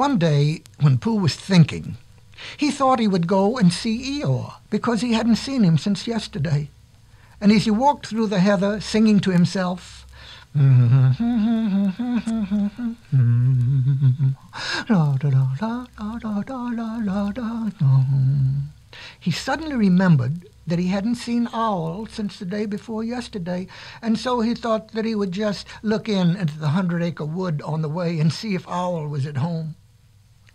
One day, when Pooh was thinking, he thought he would go and see Eeyore because he hadn't seen him since yesterday. And as he walked through the heather, singing to himself, he suddenly remembered that he hadn't seen Owl since the day before yesterday, and so he thought that he would just look in into the hundred acre wood on the way and see if Owl was at home.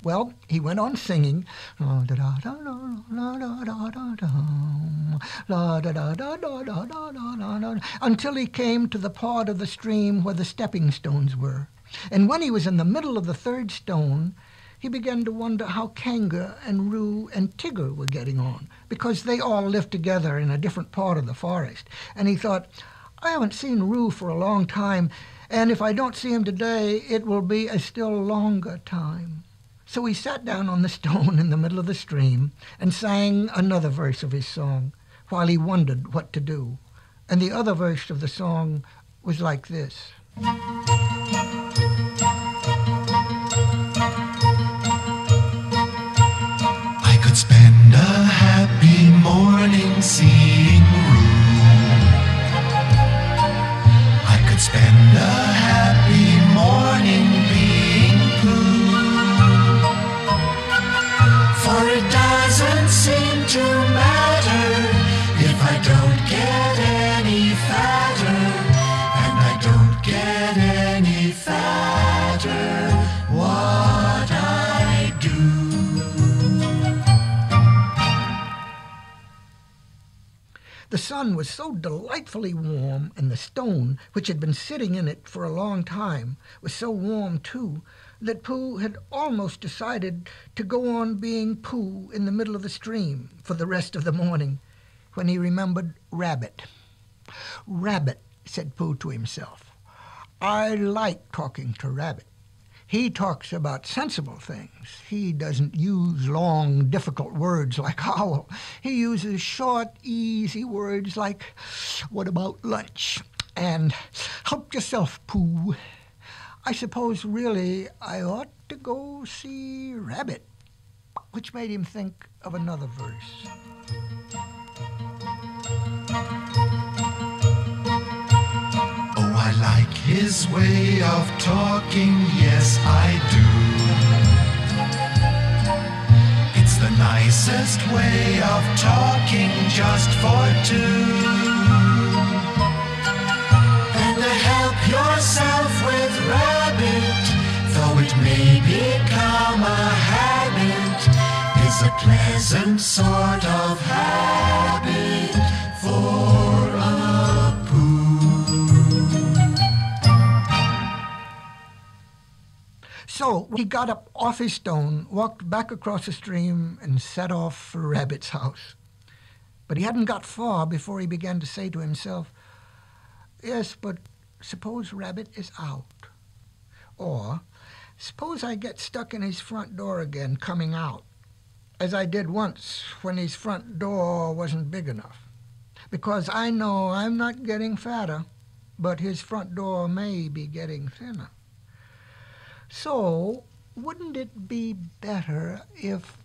Well, he went on singing until he came to the part of the stream where the stepping stones were. And when he was in the middle of the third stone, he began to wonder how Kanga and Roo and Tigger were getting on, because they all lived together in a different part of the forest. And he thought, I haven't seen Roo for a long time, and if I don't see him today, it will be a still longer time. So he sat down on the stone in the middle of the stream and sang another verse of his song while he wondered what to do. And the other verse of the song was like this. I could spend a happy morning seeing sun was so delightfully warm, and the stone, which had been sitting in it for a long time, was so warm too, that Pooh had almost decided to go on being Pooh in the middle of the stream for the rest of the morning, when he remembered Rabbit. Rabbit, said Pooh to himself, I like talking to Rabbit. He talks about sensible things. He doesn't use long, difficult words like owl. He uses short, easy words like, what about lunch? And help yourself, Pooh. I suppose really I ought to go see Rabbit, which made him think of another verse. I like his way of talking, yes, I do. It's the nicest way of talking just for two. And to help yourself with rabbit, though it may become a habit, is a pleasant sort of habit So he got up off his stone, walked back across the stream, and set off for Rabbit's house. But he hadn't got far before he began to say to himself, Yes, but suppose Rabbit is out. Or, suppose I get stuck in his front door again coming out, as I did once when his front door wasn't big enough. Because I know I'm not getting fatter, but his front door may be getting thinner. So, wouldn't it be better if.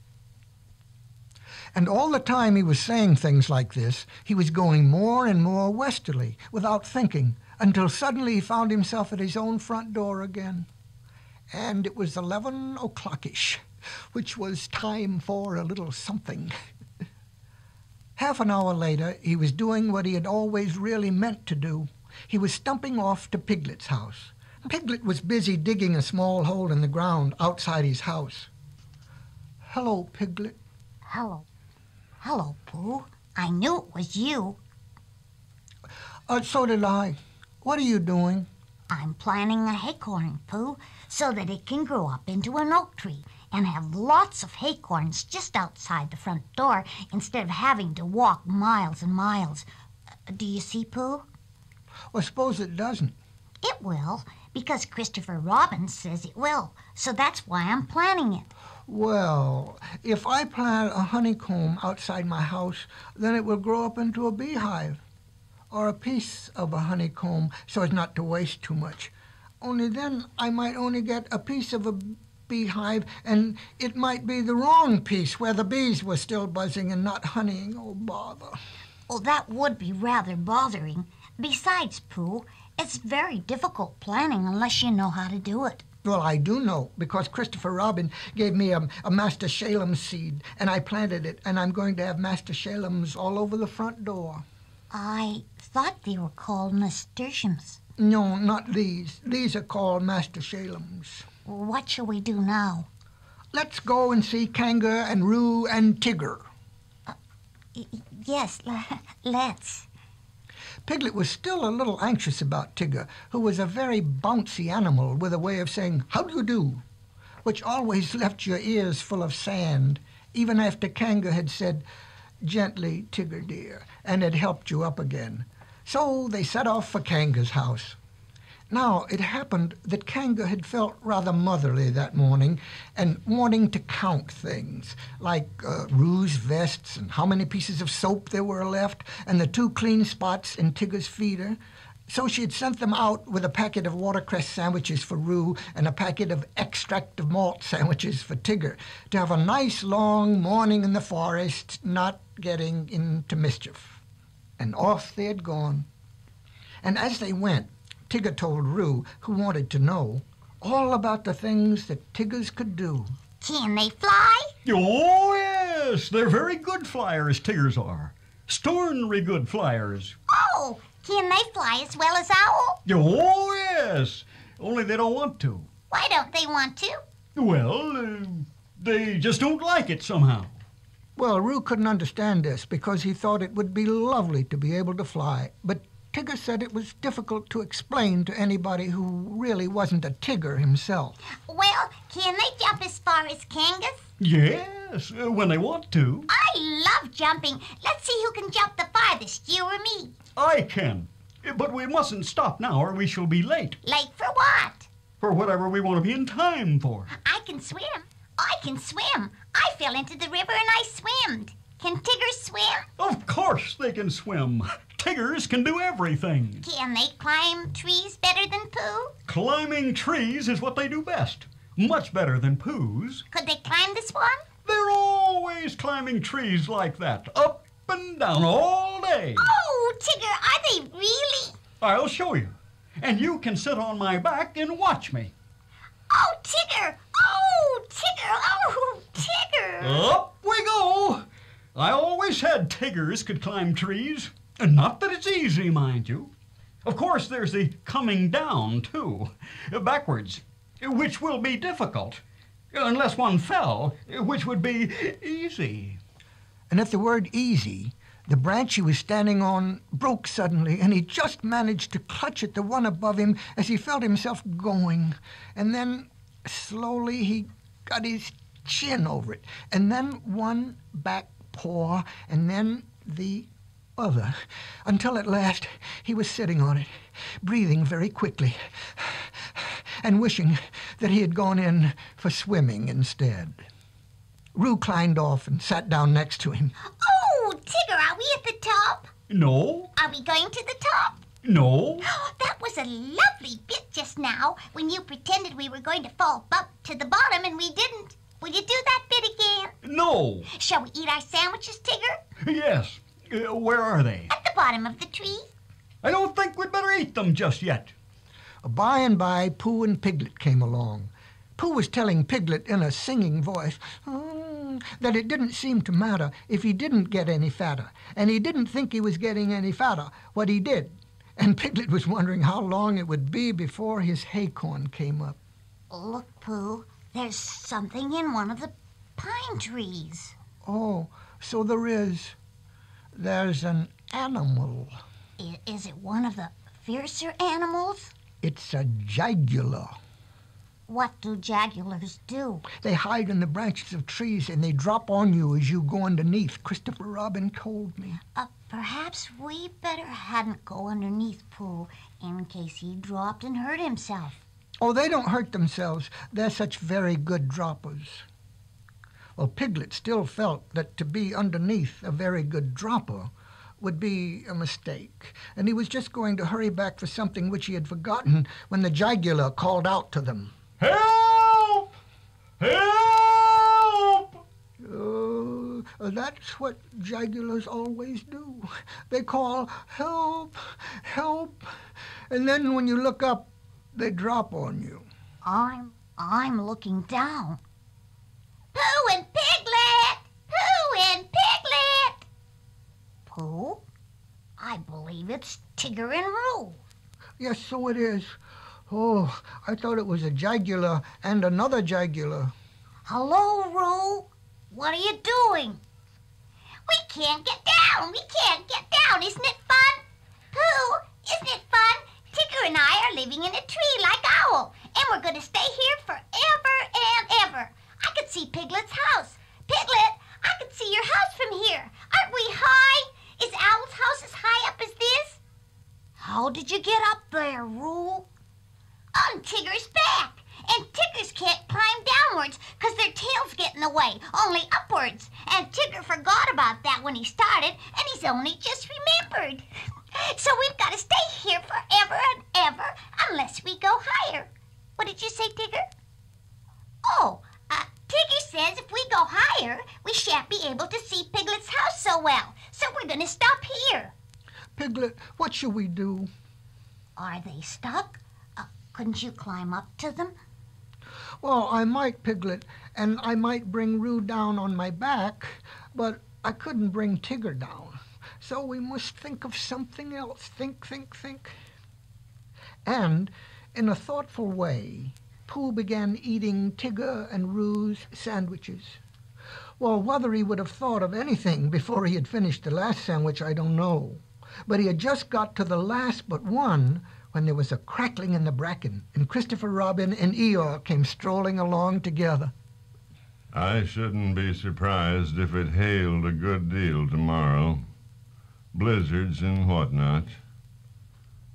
And all the time he was saying things like this, he was going more and more westerly without thinking until suddenly he found himself at his own front door again. And it was 11 o'clockish, which was time for a little something. Half an hour later, he was doing what he had always really meant to do. He was stumping off to Piglet's house. Piglet was busy digging a small hole in the ground outside his house. Hello, Piglet. Hello. Hello, Pooh. I knew it was you. Uh, so did I. What are you doing? I'm planting a acorn, Pooh, so that it can grow up into an oak tree and have lots of acorns just outside the front door instead of having to walk miles and miles. Uh, do you see, Pooh? Well, suppose it doesn't. It will, because Christopher Robin says it will. So that's why I'm planting it. Well, if I plant a honeycomb outside my house, then it will grow up into a beehive or a piece of a honeycomb so as not to waste too much. Only then I might only get a piece of a beehive, and it might be the wrong piece where the bees were still buzzing and not honeying. Oh, bother. Well, that would be rather bothering. Besides, Pooh, it's very difficult planning unless you know how to do it. Well, I do know because Christopher Robin gave me a, a Master Shalem seed, and I planted it, and I'm going to have Master Shalems all over the front door. I thought they were called nasturtiums. No, not these. These are called Master Shalems. What shall we do now? Let's go and see Kanga and Roo and Tigger. Uh, y- yes, let's. Piglet was still a little anxious about Tigger, who was a very bouncy animal with a way of saying, How do you do? which always left your ears full of sand, even after Kanga had said, Gently, Tigger dear, and had helped you up again. So they set off for Kanga's house. Now, it happened that Kanga had felt rather motherly that morning and wanting to count things, like uh, vests and how many pieces of soap there were left and the two clean spots in Tigger's feeder. So she had sent them out with a packet of watercress sandwiches for Roo and a packet of extract of malt sandwiches for Tigger to have a nice long morning in the forest, not getting into mischief. And off they had gone. And as they went, Tigger told Roo, who wanted to know, all about the things that Tiggers could do. Can they fly? Oh, yes, they're very good flyers, Tiggers are. Stornry good flyers. Oh, can they fly as well as Owl? Oh, yes, only they don't want to. Why don't they want to? Well, uh, they just don't like it somehow. Well, Roo couldn't understand this because he thought it would be lovely to be able to fly, but Tigger said it was difficult to explain to anybody who really wasn't a Tigger himself. Well, can they jump as far as Kangas? Yes, uh, when they want to. I love jumping. Let's see who can jump the farthest, you or me. I can. But we mustn't stop now or we shall be late Late for what? for whatever we want to be in time for. I can swim. I can swim. I fell into the river and I swimmed. Can Tigger swim? Of course they can swim. Tiggers can do everything. Can they climb trees better than Pooh? Climbing trees is what they do best. Much better than Pooh's. Could they climb this one? They're always climbing trees like that, up and down all day. Oh, Tigger, are they really? I'll show you. And you can sit on my back and watch me. Oh, Tigger! Oh, Tigger! Oh, Tigger! Up we go. I always said Tiggers could climb trees. Not that it's easy, mind you. Of course, there's the coming down, too, backwards, which will be difficult. Unless one fell, which would be easy. And at the word easy, the branch he was standing on broke suddenly, and he just managed to clutch at the one above him as he felt himself going. And then, slowly, he got his chin over it, and then one back paw, and then the other, until at last he was sitting on it, breathing very quickly, and wishing that he had gone in for swimming instead. Roo climbed off and sat down next to him. Oh, Tigger, are we at the top? No, Are we going to the top? no. Oh, that was a lovely bit just now when you pretended we were going to fall up to the bottom and we didn't. Will you do that bit again? No. Shall we eat our sandwiches, Tigger? Yes. Uh, where are they? At the bottom of the tree? I don't think we'd better eat them just yet. By and by, Pooh and Piglet came along. Pooh was telling Piglet in a singing voice "Mm," that it didn't seem to matter if he didn't get any fatter, and he didn't think he was getting any fatter what he did. And Piglet was wondering how long it would be before his haycorn came up. Look, Pooh, there's something in one of the pine trees. Oh, so there is. There's an animal. Is it one of the fiercer animals? It's a jagular. What do jaguars do? They hide in the branches of trees and they drop on you as you go underneath. Christopher Robin told me. Uh, perhaps we better hadn't go underneath Pooh in case he dropped and hurt himself. Oh, they don't hurt themselves. They're such very good droppers. Well, Piglet still felt that to be underneath a very good dropper would be a mistake, and he was just going to hurry back for something which he had forgotten when the jagular called out to them. Help! Help! Uh, that's what jaguars always do. They call, help, help, and then when you look up, they drop on you. I'm I'm looking down. Pooh and Piglet! Pooh and Piglet! Pooh? I believe it's Tigger and Roo. Yes, so it is. Oh, I thought it was a jaguar and another jaguar. Hello, Roo. What are you doing? We can't get down. We can't get down. Isn't it fun? Pooh, isn't it fun? Tigger and I are living in a tree like Owl, and we're going to stay here forever and ever. I could see Piglet's house. Piglet, I could see your house from here. Aren't we high? Is Owl's house as high up as this? How did you get up there, Roo? On Tigger's back. And Tiggers can't climb downwards because their tails get in the way, only upwards. And Tigger forgot about that when he started, and he's only just remembered. So we've got to stay here forever and ever unless we go higher. What did you say, Tigger? Oh, uh, Tigger says if we go higher, we shan't be able to see Piglet's house so well. So we're going to stop here. Piglet, what shall we do? Are they stuck? Uh, couldn't you climb up to them? Well, I might, Piglet, and I might bring Roo down on my back, but I couldn't bring Tigger down. So we must think of something else. Think, think, think. And, in a thoughtful way, Pooh began eating Tigger and Roo's sandwiches. Well, whether he would have thought of anything before he had finished the last sandwich, I don't know. But he had just got to the last but one when there was a crackling in the bracken, and Christopher Robin and Eeyore came strolling along together. I shouldn't be surprised if it hailed a good deal tomorrow. Blizzards and whatnot.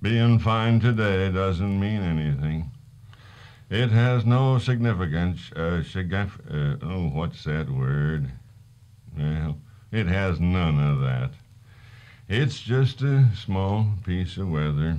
Being fine today doesn't mean anything. It has no significance. Uh, signif- uh, oh, what's that word? Well, it has none of that. It's just a small piece of weather.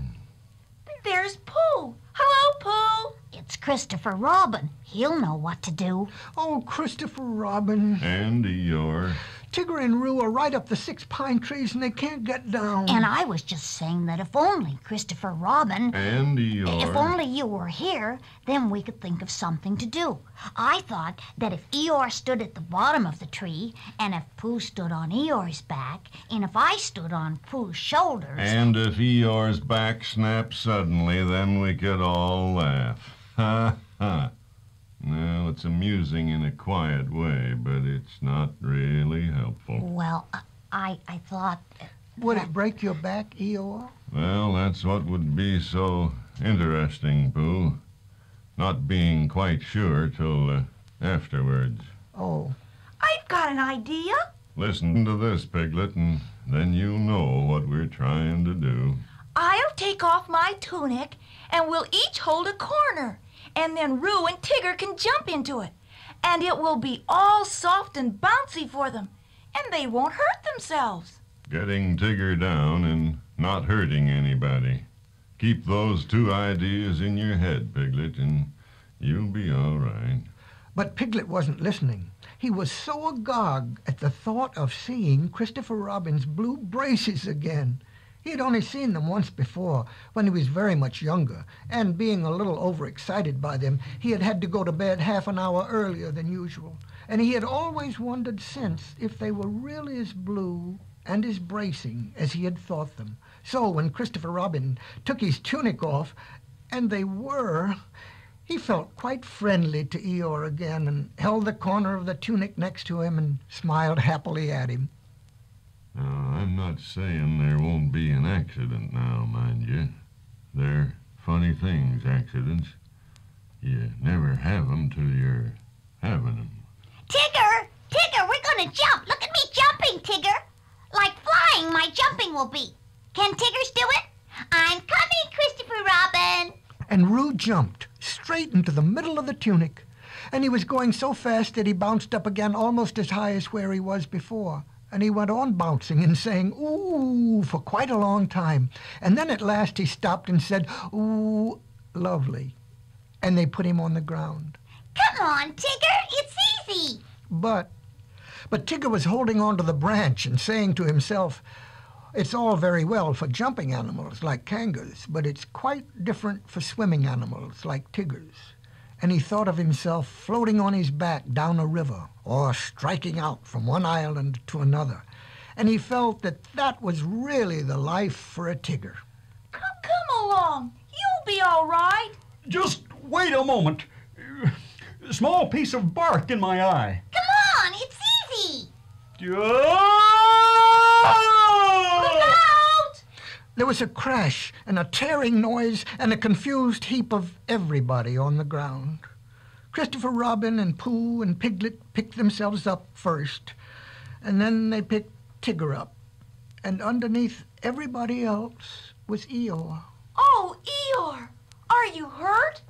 There's Pooh. Hello, Pooh. It's Christopher Robin. He'll know what to do. Oh, Christopher Robin. And Eeyore. Tigger and Roo are right up the six pine trees and they can't get down. And I was just saying that if only Christopher Robin, And Eeyore. if only you were here, then we could think of something to do. I thought that if Eeyore stood at the bottom of the tree, and if Pooh stood on Eeyore's back, and if I stood on Pooh's shoulders, And if Eeyore's back snapped suddenly, then we could all laugh. Ha ha. Well, it's amusing in a quiet way, but it's not really helpful. well, I I thought Would it break your back, Eeyore? Well, that's what would be so interesting, Pooh. Not being quite sure till uh, afterwards. Oh, I've got an idea. Listen to this, Piglet, and then you'll know what we're trying to do. I'll take off my tunic and we'll each hold a corner. And then Roo and Tigger can jump into it. And it will be all soft and bouncy for them. And they won't hurt themselves. Getting Tigger down and not hurting anybody. Keep those two ideas in your head, Piglet, and you'll be all right. but Piglet wasn't listening. He was so agog at the thought of seeing Christopher Robin's blue braces again. He had only seen them once before, when he was very much younger, and being a little overexcited by them, he had had to go to bed half an hour earlier than usual. And he had always wondered since if they were really as blue and as bracing as he had thought them. So when Christopher Robin took his tunic off, and they were, he felt quite friendly to Eeyore again and held the corner of the tunic next to him and smiled happily at him. Now, I'm not saying there won't be an accident now, mind you. They're funny things, accidents. You never have 'em till you're having 'em. Tigger, Tigger, we're gonna jump. Look at me jumping, Tigger. Like flying, my jumping will be. Can Tiggers do it? I'm coming, Christopher Robin. And Roo jumped straight into the middle of the tunic. And he was going so fast that he bounced up again almost as high as where he was before. And he went on bouncing and saying, ooh, for quite a long time. And then at last he stopped and said, ooh, lovely. And they put him on the ground. Come on, Tigger, it's easy. But, but Tigger was holding on to the branch and saying to himself, it's all very well for jumping animals like kangaroos, but it's quite different for swimming animals like Tiggers. And he thought of himself floating on his back down a river or striking out from one island to another. And he felt that that was really the life for a tigger. Come, come along. You'll be all right. Just wait a moment. Small piece of bark in my eye. Come on, it's easy. Look out! There was a crash and a tearing noise and a confused heap of everybody on the ground. Christopher Robin and Pooh and Piglet picked themselves up first, and then they picked Tigger up. And underneath everybody else was Eeyore. Oh, Eeyore, are you hurt?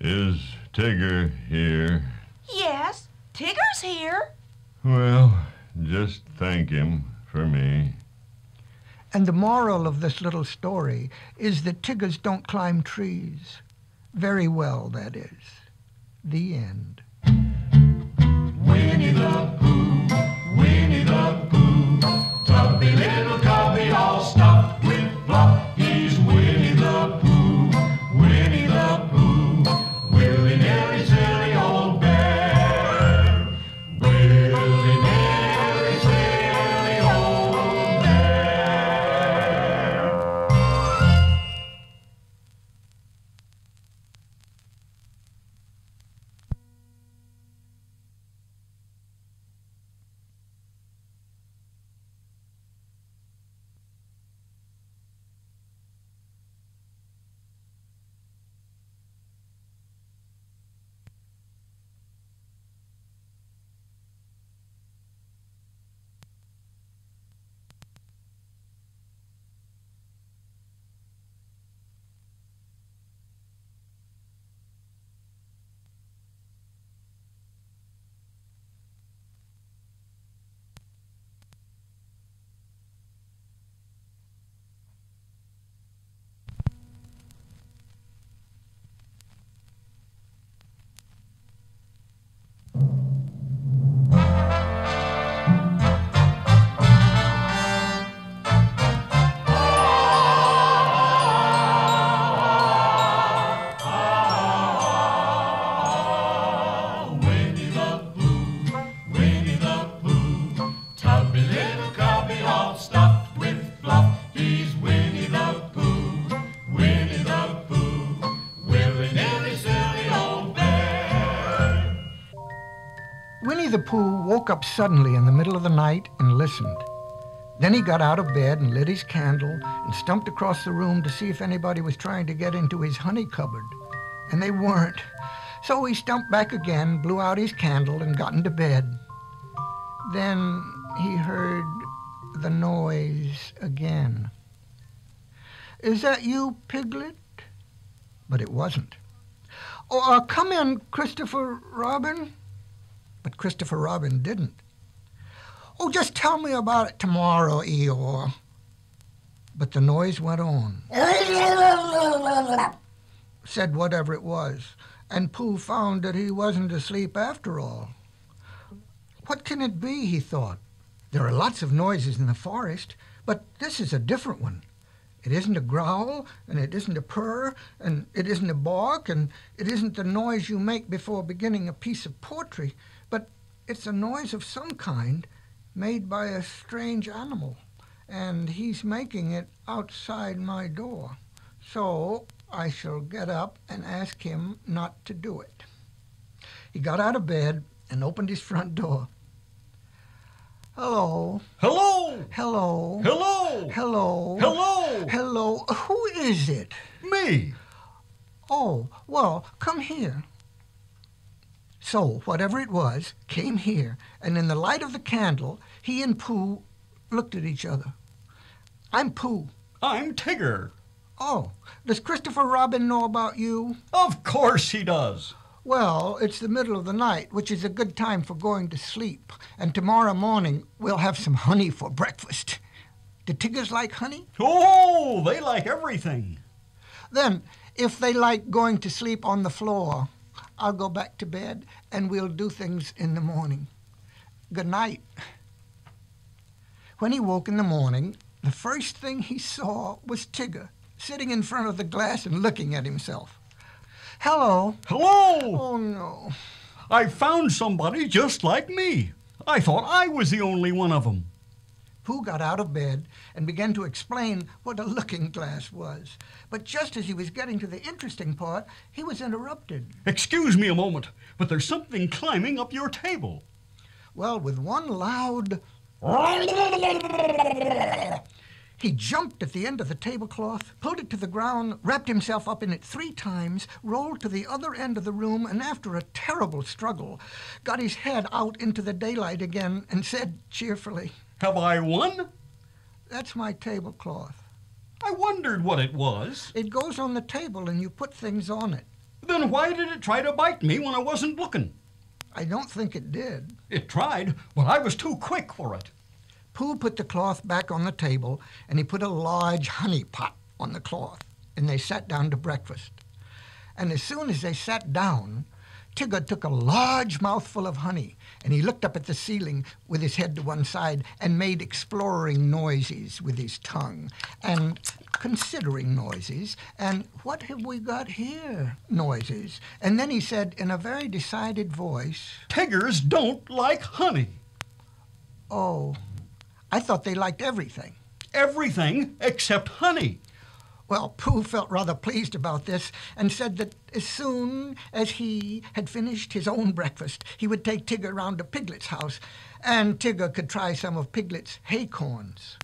Is Tigger here? Yes, Tigger's here. Well, just thank him for me. And the moral of this little story is that Tiggers don't climb trees. Very well, that is. The end. Winnie the Pooh, Winnie the Pooh, the Pooh woke up suddenly in the middle of the night and listened. Then he got out of bed and lit his candle and stumped across the room to see if anybody was trying to get into his honey cupboard. And they weren't. So he stumped back again, blew out his candle, and got into bed. Then he heard the noise again. Is that you, Piglet? But it wasn't. Oh, uh, come in, Christopher Robin. But Christopher Robin didn't. Oh, just tell me about it tomorrow, Eeyore. But the noise went on, said whatever it was, and Pooh found that he wasn't asleep after all. What can it be, he thought. There are lots of noises in the forest, but this is a different one. It isn't a growl, and it isn't a purr, and it isn't a bark, and it isn't the noise you make before beginning a piece of poetry, but it's a noise of some kind made by a strange animal, and he's making it outside my door. So I shall get up and ask him not to do it. He got out of bed and opened his front door. Hello, Hello! hello, Hello! hello, Hello! hello. Who is it? Me! Oh, well, come here. So, whatever it was, came here, and in the light of the candle, he and Pooh looked at each other. I'm Pooh. I'm Tigger. Oh, does Christopher Robin know about you? Of course he does. Well, it's the middle of the night, which is a good time for going to sleep. And tomorrow morning, we'll have some honey for breakfast. Do Tiggers like honey? Oh, they like everything. Then, if they like going to sleep on the floor, I'll go back to bed and we'll do things in the morning. Good night. When he woke in the morning, the first thing he saw was Tigger sitting in front of the glass and looking at himself. Hello. Hello! Oh, no. I found somebody just like me. I thought I was the only one of them. Pooh got out of bed and began to explain what a looking glass was. But just as he was getting to the interesting part, he was interrupted. Excuse me a moment, but there's something climbing up your table. Well, with one loud, he jumped at the end of the tablecloth, pulled it to the ground, wrapped himself up in it three times, rolled to the other end of the room, and after a terrible struggle, got his head out into the daylight again and said cheerfully, Have I won? That's my tablecloth. I wondered what it was. It goes on the table and you put things on it. Then why did it try to bite me when I wasn't looking? I don't think it did. It tried, but I was too quick for it. Pooh put the cloth back on the table and he put a large honey pot on the cloth and they sat down to breakfast. And as soon as they sat down, Tigger took a large mouthful of honey and he looked up at the ceiling with his head to one side and made exploring noises with his tongue and considering noises and what have we got here noises. And then he said in a very decided voice, Tiggers don't like honey. Oh, I thought they liked everything. Everything except honey. Well, Pooh felt rather pleased about this and said that as soon as he had finished his own breakfast, he would take Tigger round to Piglet's house, and Tigger could try some of Piglet's haycorns.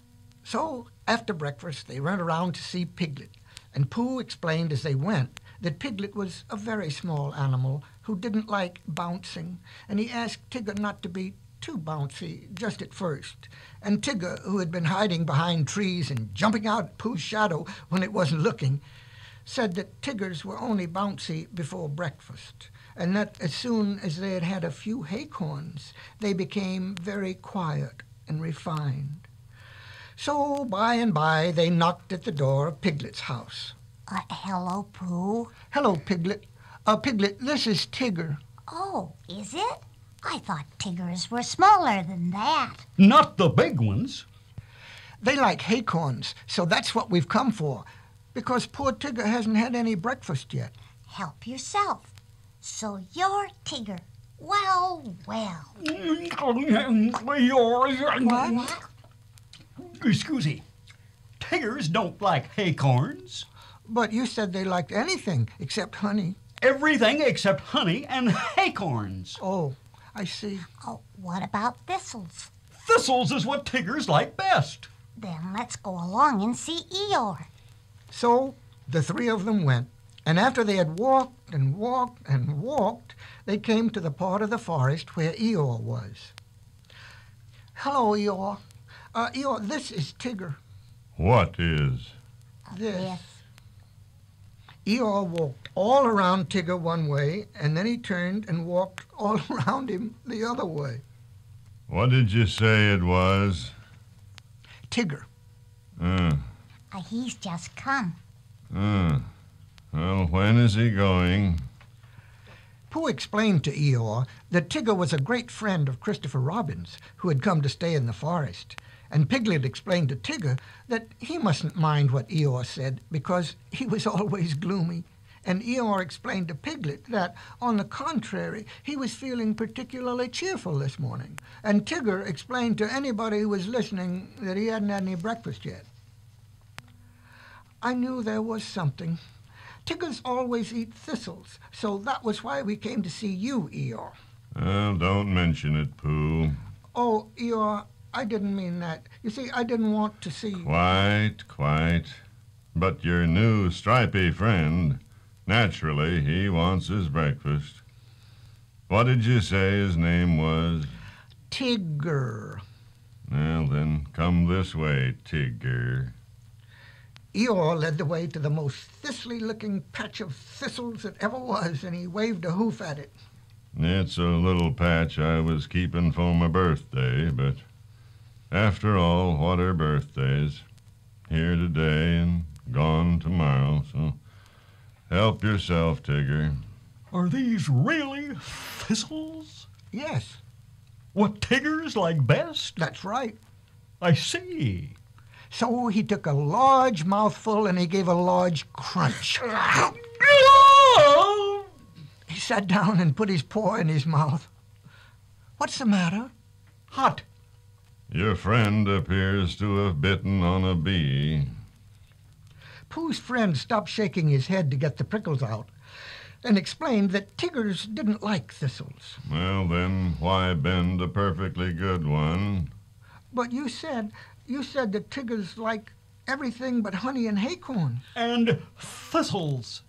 So, after breakfast, they went around to see Piglet, and Pooh explained as they went that Piglet was a very small animal who didn't like bouncing, and he asked Tigger not to be too bouncy just at first. And Tigger, who had been hiding behind trees and jumping out at Pooh's shadow when it wasn't looking, said that Tiggers were only bouncy before breakfast, and that as soon as they had had a few haycorns, they became very quiet and refined. So by and by they knocked at the door of Piglet's house. Uh, hello, Pooh. Hello, Piglet. Uh, Piglet, this is Tigger. Oh, is it? I thought Tiggers were smaller than that. Not the big ones. They like haycorns, so that's what we've come for. Because poor Tigger hasn't had any breakfast yet. Help yourself. So you're Tigger. Well, well. Yours. Excuse me. Tiggers don't like acorns. But you said they liked anything except honey. Everything except honey and acorns. Oh, I see. Oh, what about thistles? Thistles is what Tigger's like best. Then let's go along and see Eeyore. So the three of them went, and after they had walked and walked and walked, they came to the part of the forest where Eeyore was. Hello, Eeyore. Uh, Eeyore, this is Tigger. What is? This. Yes. Eeyore walked all around Tigger one way, and then he turned and walked all around him the other way. What did you say it was? Tigger. Uh, Uh, he's just come. uh. Well, when is he going? Pooh explained to Eeyore that Tigger was a great friend of Christopher Robin's, who had come to stay in the forest. And Piglet explained to Tigger that he mustn't mind what Eeyore said because he was always gloomy. And Eeyore explained to Piglet that, on the contrary, he was feeling particularly cheerful this morning. And Tigger explained to anybody who was listening that he hadn't had any breakfast yet. I knew there was something. Tiggers always eat thistles, so that was why we came to see you, Eeyore. Well, don't mention it, Pooh. Oh, Eeyore, I didn't mean that. You see, I didn't want to see you. Quite, quite. But your new stripy friend, naturally, he wants his breakfast. What did you say his name was? Tigger. Well, then, come this way, Tigger. Eeyore led the way to the most thistly looking patch of thistles that ever was, and he waved a hoof at it. It's a little patch I was keeping for my birthday, but after all, what are birthdays? Here today and gone tomorrow, so help yourself, Tigger. Are these really thistles? Yes, What Tiggers like best? that's right. I see. So he took a large mouthful and he gave a large crunch. He sat down and put his paw in his mouth. What's the matter? Hot. Your friend appears to have bitten on a bee. Pooh's friend stopped shaking his head to get the prickles out and explained that Tiggers didn't like thistles. Well, then, why bend a perfectly good one? But you said, you said that Tiggers like everything but honey and acorns. And thistles.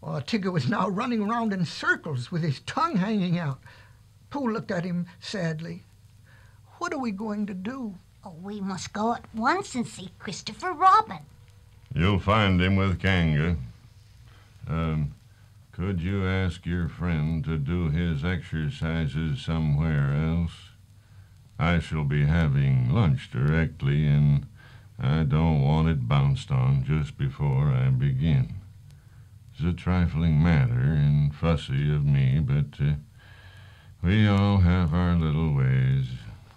Well, Tigger was now running around in circles with his tongue hanging out. Pooh looked at him sadly. What are we going to do? Oh, we must go at once and see Christopher Robin. You'll find him with Kanga. Um, could you ask your friend to do his exercises somewhere else? I shall be having lunch directly, and I don't want it bounced on just before I begin. It's a trifling matter and fussy of me, but uh, we all have our little ways.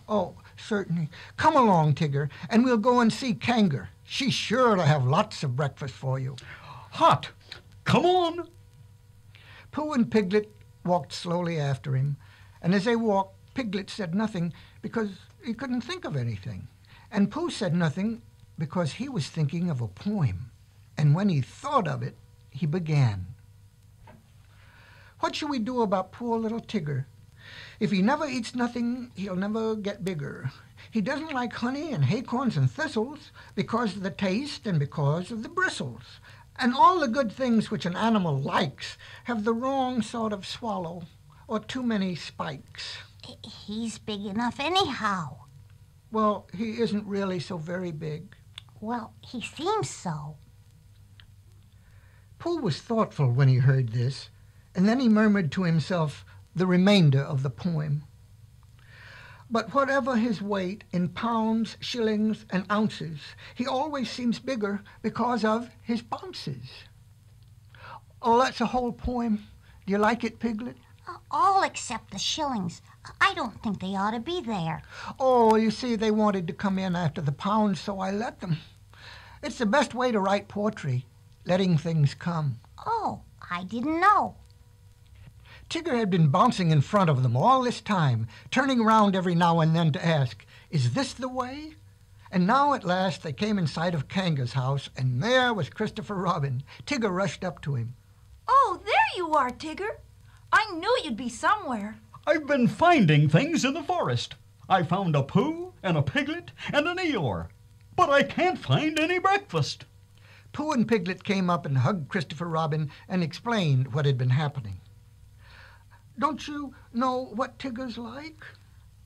Oh, certainly. Come along, Tigger, and we'll go and see Kanga. She's sure to have lots of breakfast for you. Hot. Come on. Pooh and Piglet walked slowly after him, and as they walked, Piglet said nothing because he couldn't think of anything. And Pooh said nothing because he was thinking of a poem. And when he thought of it, he began. What shall we do about poor little Tigger? If he never eats nothing, he'll never get bigger. He doesn't like honey and acorns and thistles because of the taste and because of the bristles. And all the good things which an animal likes have the wrong sort of swallow or too many spikes. He's big enough anyhow. Well, he isn't really so very big. Well, he seems so. Pooh was thoughtful when he heard this, and then he murmured to himself the remainder of the poem. But whatever his weight in pounds, shillings, and ounces, he always seems bigger because of his bounces. Oh, that's a whole poem. Do you like it, Piglet? Uh, all except the shillings. I don't think they ought to be there. Oh, you see, they wanted to come in after the pounds, so I let them. It's the best way to write poetry, letting things come. Oh, I didn't know. Tigger had been bouncing in front of them all this time, turning round every now and then to ask, Is this the way? And now at last they came in sight of Kanga's house, and there was Christopher Robin. Tigger rushed up to him. Oh, there you are, Tigger. I knew you'd be somewhere. I've been finding things in the forest. I found a Pooh and a Piglet and an Eeyore. But I can't find any breakfast. Pooh and Piglet came up and hugged Christopher Robin and explained what had been happening. Don't you know what Tigger's like?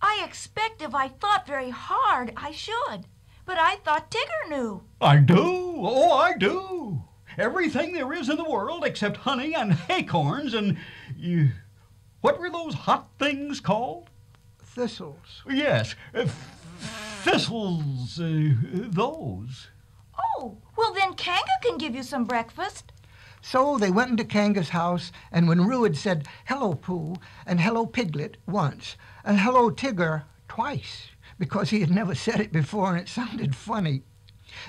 I expect if I thought very hard, I should. But I thought Tigger knew. I do. Oh, I do. Everything there is in the world except honey and acorns and. You, what were those hot things called? Thistles. Yes, uh, thistles. Uh, those. Oh, well then Kanga can give you some breakfast. So they went into Kanga's house, and when Roo had said, Hello, Pooh, and Hello, Piglet, once, and Hello, Tigger, twice, because he had never said it before and it sounded funny,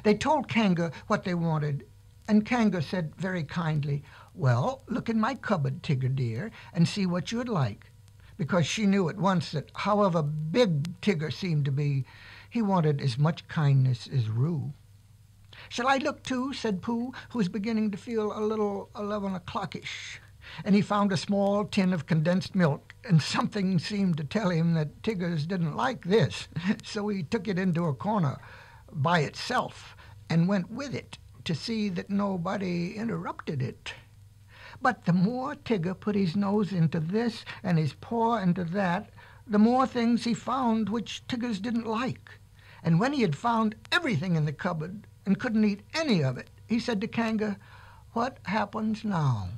they told Kanga what they wanted, and Kanga said very kindly, Well, look in my cupboard, Tigger dear, and see what you'd like, because she knew at once that however big Tigger seemed to be, he wanted as much kindness as Roo. Shall I look too? said Pooh, who was beginning to feel a little eleven o'clockish. And he found a small tin of condensed milk, and something seemed to tell him that Tiggers didn't like this, so he took it into a corner by itself and went with it to see that nobody interrupted it. But the more Tigger put his nose into this and his paw into that, the more things he found which Tiggers didn't like. And when he had found everything in the cupboard and couldn't eat any of it, he said to Kanga, What happens now?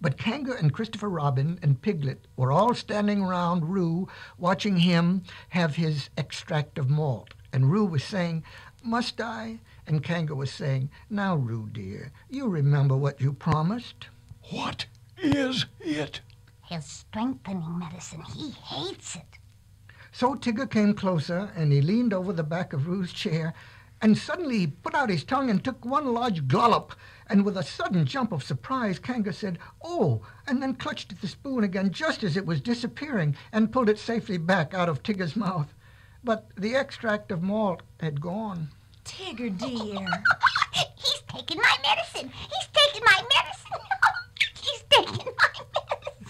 But Kanga and Christopher Robin and Piglet were all standing around Roo, watching him have his extract of malt. And Roo was saying, Must I? And Kanga was saying, Now, Roo, dear, you remember what you promised. What? is it? His strengthening medicine. He hates it. So Tigger came closer, and he leaned over the back of Roo's chair, and suddenly he put out his tongue and took one large gollop. And with a sudden jump of surprise, Kanga said, Oh, and then clutched at the spoon again just as it was disappearing and pulled it safely back out of Tigger's mouth. But the extract of malt had gone. Tigger dear. He's taking my medicine. He's taking my medicine. He's taking my medicine.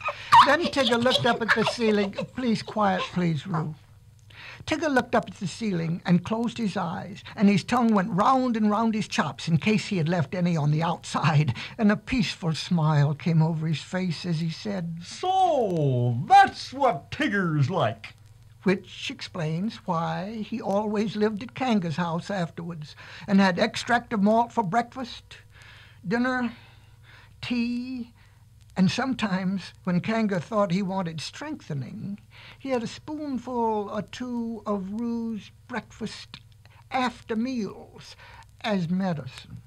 Then Tigger looked up at the ceiling. Please, quiet, please, Roo. Tigger looked up at the ceiling and closed his eyes, and his tongue went round and round his chops in case he had left any on the outside, and a peaceful smile came over his face as he said, So that's what Tigger's like. which explains why he always lived at Kanga's house afterwards and had extract of malt for breakfast, dinner, tea, and sometimes when Kanga thought he wanted strengthening, he had a spoonful or two of Roo's breakfast after meals as medicine.